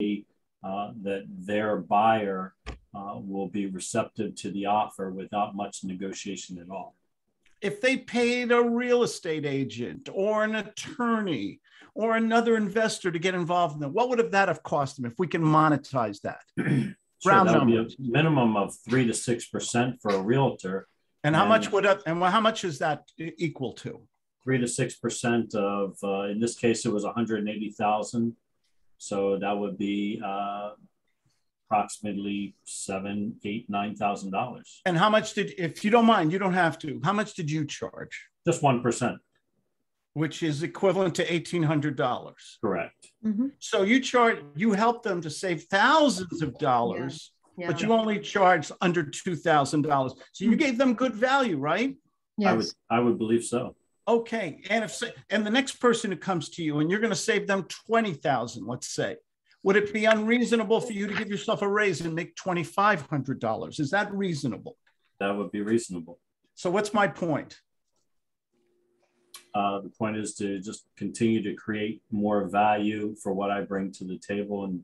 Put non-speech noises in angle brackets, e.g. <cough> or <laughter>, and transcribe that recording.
uh, that their buyer uh, will be receptive to the offer without much negotiation at all. If they paid a real estate agent or an attorney or another investor to get involved in it, what would have that have cost them if we can monetize that? <clears throat> Sure, Round that would be a minimum of three to six percent for a realtor. And how much would that, and how much is that equal to? Three to six percent of, uh, in this case, it was one hundred and eighty thousand. So that would be uh, approximately seven, eight, nine thousand dollars. And how much did, if you don't mind, you don't have to, how much did you charge? Just one percent, Which is equivalent to eighteen hundred dollars. correct? Mhm. So you charge, you help them to save thousands of dollars, Yeah. but you only charge under two thousand dollars. So you gave them good value, right? I would, Yes. I would believe so. Okay, and if and the next person who comes to you and you're going to save them twenty thousand, let's say, would it be unreasonable for you to give yourself a raise and make twenty five hundred dollars? Is that reasonable? That would be reasonable. So what's my point? Uh, the point is to just continue to create more value for what I bring to the table and